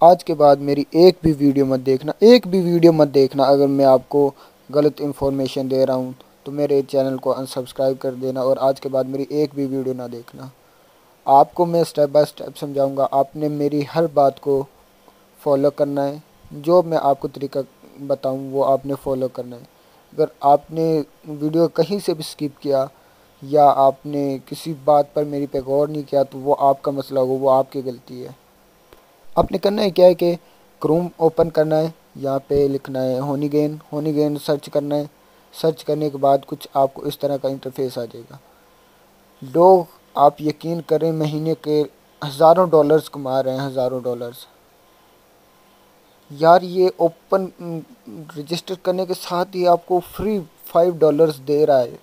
आज के बाद मेरी एक भी वीडियो मत देखना, एक भी वीडियो मत देखना अगर मैं आपको गलत इन्फॉर्मेशन दे रहा हूँ तो मेरे चैनल को अनसब्सक्राइब कर देना और आज के बाद मेरी एक भी वीडियो ना देखना। आपको मैं स्टेप बाय स्टेप समझाऊँगा, आपने मेरी हर बात को फॉलो करना है, जो मैं आपको तरीका बताऊँ, वो आपने फॉलो करना है। अगर आपने वीडियो कहीं से भी स्किप किया, या आपने किसी बात पर मेरी पे गौर नहीं किया तो वो आपका मसला होगा, वो आपकी गलती है। आपने करना है क्या है कि क्रोम ओपन करना है, यहाँ पे लिखना है होनी गेन होनी गेन सर्च करना है। सर्च करने के बाद कुछ आपको इस तरह का इंटरफेस आ जाएगा। लोग, आप यकीन करें, महीने के हज़ारों डॉलर्स कमा रहे हैं, हज़ारों डॉलर्स यार, ये ओपन रजिस्टर करने के साथ ही आपको फ्री फाइव डॉलर्स दे रहा है।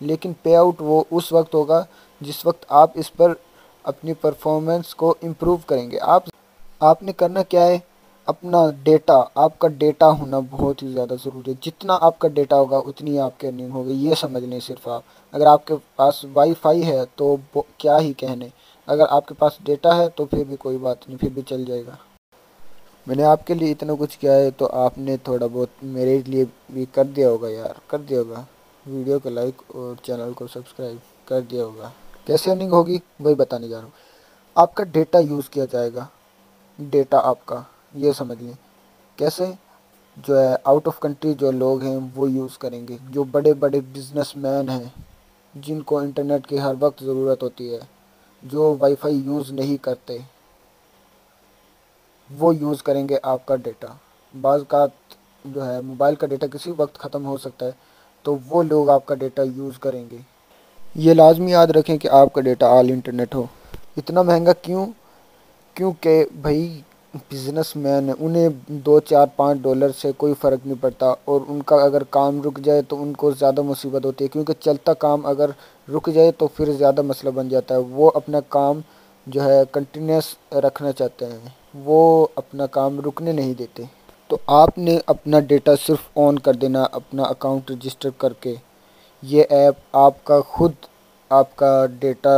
लेकिन पे आउट वो उस वक्त होगा, जिस वक्त आप इस पर अपनी परफॉर्मेंस को इम्प्रूव करेंगे। आप, आपने करना क्या है? अपना डेटा आपका डेटा होना बहुत ही ज़्यादा ज़रूरी है। जितना आपका डेटा होगा, उतनी आपकी अर्निंग होगी। ये समझ लें सिर्फ़ आप। अगर आपके पास वाईफाई है तो क्या ही कहने। अगर आपके पास डेटा है तो फिर भी कोई बात नहीं, फिर भी चल जाएगा। मैंने आपके लिए इतना कुछ किया है तो आपने थोड़ा बहुत मेरे लिए भी कर दिया होगा यार। कर दिया होगा। वीडियो को लाइक और चैनल को सब्सक्राइब कर दिया होगा। कैसे अर्निंग होगी, वही बताने जा रहा हूँ। आपका डेटा यूज़ किया जाएगा। डेटा आपका, ये समझ लें। कैसे? जो है आउट ऑफ़ कंट्री जो लोग हैं, वो यूज़ करेंगे। जो बड़े बड़े बिजनेसमैन हैं, जिनको इंटरनेट की हर वक्त ज़रूरत होती है, जो वाईफाई यूज़ नहीं करते, वो यूज़ करेंगे आपका डेटा बाज़ जो है मोबाइल का डेटा किसी वक्त ख़त्म हो सकता है तो वो लोग आपका डेटा यूज़ करेंगे। ये लाजमी याद रखें कि आपका डेटा ऑल इंटरनेट हो। इतना महँगा क्यों? क्योंकि भाई बिजनेसमैन है, उन्हें दो, चार, पाँच डॉलर से कोई फ़र्क नहीं पड़ता और उनका अगर काम रुक जाए तो उनको ज़्यादा मुसीबत होती है, क्योंकि चलता काम अगर रुक जाए तो फिर ज़्यादा मसला बन जाता है। वो अपना काम जो है कंटिन्यूस रखना चाहते हैं, वो अपना काम रुकने नहीं देते। तो आपने अपना डेटा सिर्फ़ ऑन कर देना, अपना अकाउंट रजिस्टर करके। ये ऐप आपका खुद आपका डेटा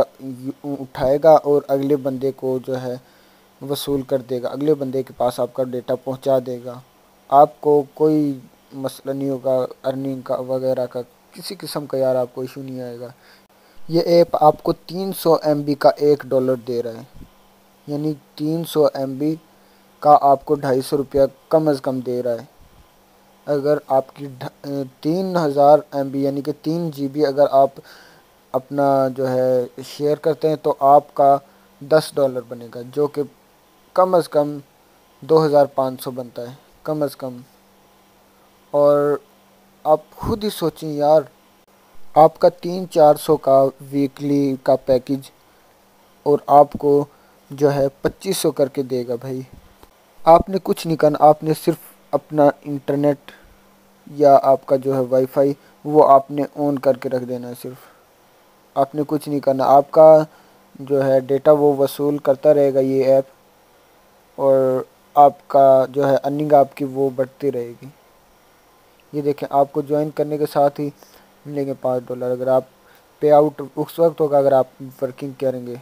उठाएगा और अगले बंदे को जो है वसूल कर देगा। अगले बंदे के पास आपका डेटा पहुँचा देगा। आपको कोई मसला नहीं होगा अर्निंग का वगैरह का, किसी किस्म का यार आपको इशू नहीं आएगा। ये ऐप आपको 300 सौ का एक डॉलर दे रहा है। यानी 300 सौ का आपको ढाई सौ रुपया कम अज़ कम दे रहा है। अगर आपकी तीन हज़ार एम यानी कि तीन जी अगर आप अपना जो है शेयर करते हैं तो आपका दस डॉलर बनेगा, जो कि कम अज़ कम दो हज़ार पाँच सौ बनता है, कम अज़ कम। और आप खुद ही सोचें यार, आपका तीन चार सौ का वीकली का पैकेज और आपको जो है पच्चीस सौ करके देगा भाई। आपने कुछ नहीं करना, आपने सिर्फ़ अपना इंटरनेट या आपका जो है वाईफाई वो आपने ऑन करके रख देना है सिर्फ़। आपने कुछ नहीं करना। आपका जो है डेटा वो वसूल करता रहेगा ये ऐप और आपका जो है अर्निंग आपकी वो बढ़ती रहेगी। ये देखें, आपको ज्वाइन करने के साथ ही मिलेंगे पाँच डॉलर अगर आप पे आउट उस वक्त होगा, अगर आप वर्किंग करेंगे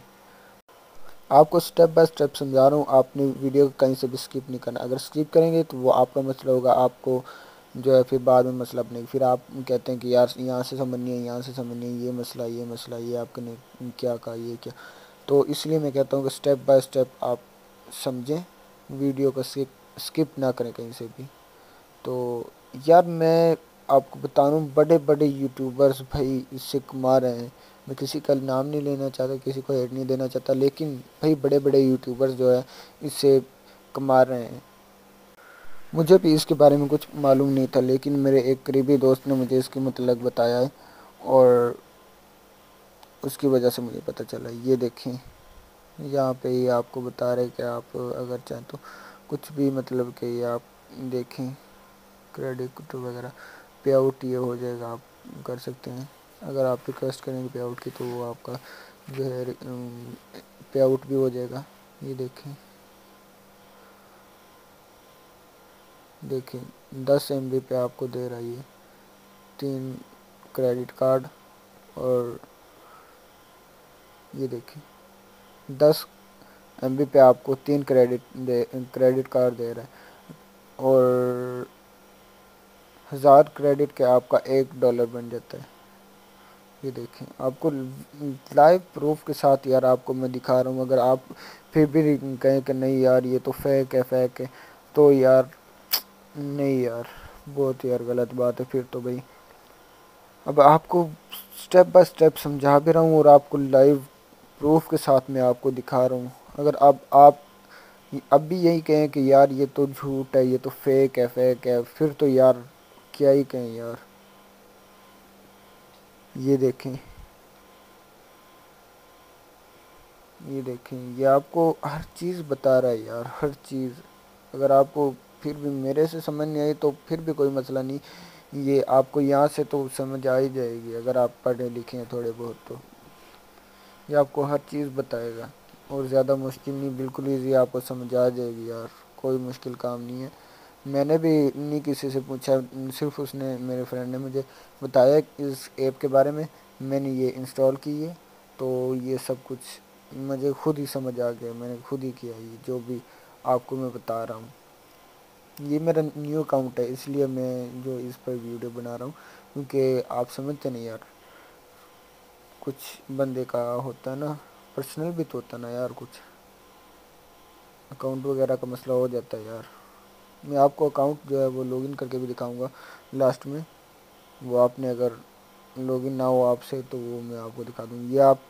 आपको स्टेप बाय स्टेप समझा रहा हूँ, आपने वीडियो को कहीं से भी स्किप नहीं करना। अगर स्किप करेंगे तो वो आपका मसला होगा, आपको जो है फिर बाद में मसला बनेगा। फिर आप कहते हैं कि यार, यहाँ से समझनी है यहाँ से समझनी है ये मसला ये मसला, ये आपने क्या कहा, ये क्या? तो इसलिए मैं कहता हूँ कि स्टेप बाय स्टेप आप समझें, वीडियो को स्किप स्किप ना करें कहीं से भी। तो यार मैं आपको बता रहा हूँ बड़े बड़े यूट्यूबर्स भाई इससे कमा रहे हैं। मैं किसी का नाम नहीं लेना चाहता, किसी को हेड नहीं देना चाहता, लेकिन भाई बड़े बड़े यूट्यूबर्स जो है इससे कमा रहे हैं। मुझे भी इसके बारे में कुछ मालूम नहीं था, लेकिन मेरे एक करीबी दोस्त ने मुझे इसके मतलब बताया है और उसकी वजह से मुझे पता चला। ये देखें, यहाँ पे ये आपको बता रहे कि आप अगर चाहें तो कुछ भी मतलब कि ये आप देखें क्रेडिट वगैरह, पे आउट ये हो जाएगा, आप कर सकते हैं। अगर आप रिक्वेस्ट करेंगे पे आउट की तो वो आपका जो है पे आउट भी हो जाएगा। ये देखें। देखें, दस एम बी पे आपको दे रहा है तीन क्रेडिट कार्ड और ये देखें, दस एम बी पे आपको तीन क्रेडिट दे क्रेडिट कार्ड दे रहा है। और हज़ार क्रेडिट के आपका एक डॉलर बन जाता है। ये देखें। आपको लाइव प्रूफ के साथ यार आपको मैं दिखा रहा हूँ, अगर आप फिर भी कहें कि नहीं यार, ये तो फेक है फेक है तो यार, नहीं यार, बहुत यार गलत बात है फिर तो भाई। अब आपको स्टेप बाय स्टेप समझा भी रहा हूँ और आपको लाइव प्रूफ के साथ मैं आपको दिखा रहा हूँ। अगर अब, आप अब भी यही कहें कि यार, ये तो झूठ है, ये तो फेक है फेक है, फिर तो यार, क्या ही कहें यार। ये देखें। ये देखें, ये आपको हर चीज़ बता रहा है यार, हर चीज़। अगर आपको फिर भी मेरे से समझ नहीं आई तो फिर भी कोई मसला नहीं। ये आपको यहाँ से तो समझ आ ही जाएगी अगर आप पढ़े लिखे हैं थोड़े बहुत तो। ये आपको हर चीज़ बताएगा और ज़्यादा मुश्किल नहीं, बिल्कुल ईजी आपको समझ आ जाएगी यार, कोई मुश्किल काम नहीं है। मैंने भी नहीं किसी से पूछा, सिर्फ़ उसने, मेरे फ्रेंड ने मुझे बताया इस ऐप के बारे में। मैंने ये इंस्टॉल की है तो ये सब कुछ मुझे खुद ही समझ आ गया, मैंने खुद ही किया ये, जो भी आपको मैं बता रहा हूँ। ये मेरा न्यू अकाउंट है, इसलिए मैं जो इस पर वीडियो बना रहा हूँ, क्योंकि आप समझते नहीं यार, कुछ बंदे का होता है ना पर्सनल भी तो होता ना यार कुछ। अकाउंट वगैरह का मसला हो जाता है यार। मैं आपको अकाउंट जो है वो लॉगिन करके भी दिखाऊँगा लास्ट में। वो आपने अगर लॉगिन ना हो आपसे तो वो मैं आपको दिखा दूँ ये आप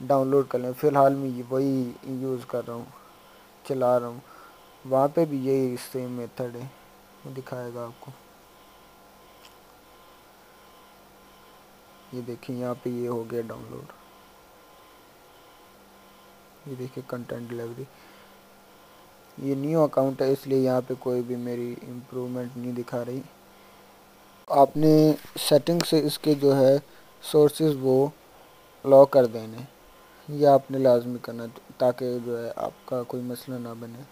डाउनलोड कर लें। फ़िलहाल मैं वही यूज़ कर रहा हूँ, चला रहा हूँ। वहाँ पे भी यही सेम मेथड है। वो दिखाएगा आपको। ये देखिए, यहाँ पे ये हो गया डाउनलोड ये देखिए कंटेंट डिलीवरी ये न्यू अकाउंट है, इसलिए यहाँ पे कोई भी मेरी इम्प्रूवमेंट नहीं दिखा रही। आपने सेटिंग से इसके जो है सोर्सेज वो लॉक कर देने। ये आपने लाजमी करना ताकि जो है आपका कोई मसला ना बने।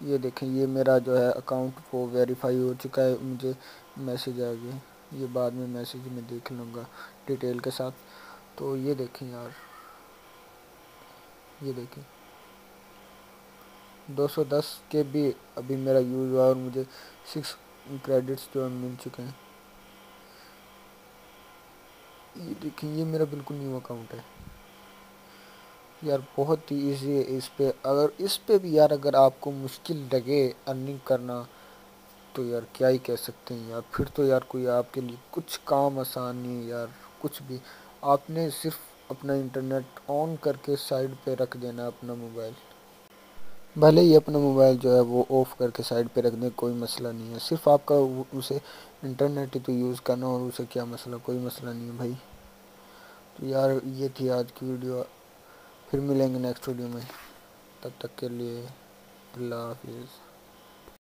ये देखें, ये मेरा जो है अकाउंट वो वेरीफाई हो चुका है, मुझे मैसेज आ गया ये बाद में मैसेज में देख लूँगा डिटेल के साथ। तो ये देखें यार, ये देखें। 210 के भी अभी मेरा यूज़ हुआ और मुझे सिक्स क्रेडिट्स जो मिल चुके हैं। ये देखिए ये मेरा बिल्कुल न्यू अकाउंट है। यार, बहुत ही ईजी है इस पे। अगर इस पे भी यार अगर आपको मुश्किल लगे अर्निंग करना तो यार क्या ही कह सकते हैं यार। फिर तो यार कोई आपके लिए कुछ काम आसान नहीं है यार, कुछ भी। आपने सिर्फ़ अपना इंटरनेट ऑन करके साइड पे रख देना अपना मोबाइल भले ही अपना मोबाइल जो है वो ऑफ़ करके साइड पे रखने कोई मसला नहीं है। सिर्फ़ आपका उसे इंटरनेट ही तो यूज़ करना और उसे क्या मसला? कोई मसला नहीं है भाई। तो यार ये थी आज की वीडियो फिर मिलेंगे नेक्स्ट वीडियो में। तब तक के लिए अल्लाह हाफिज़।